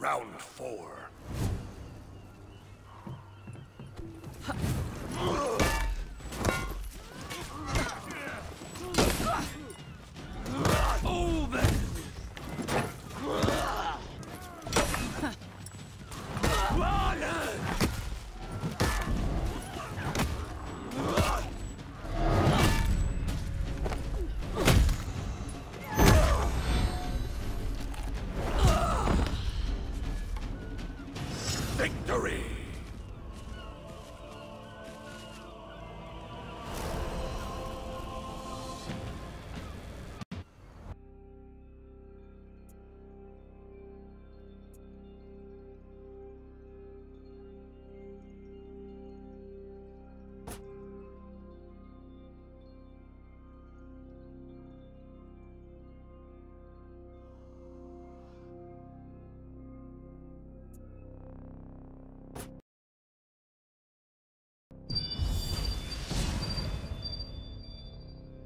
Round four. Over! victory.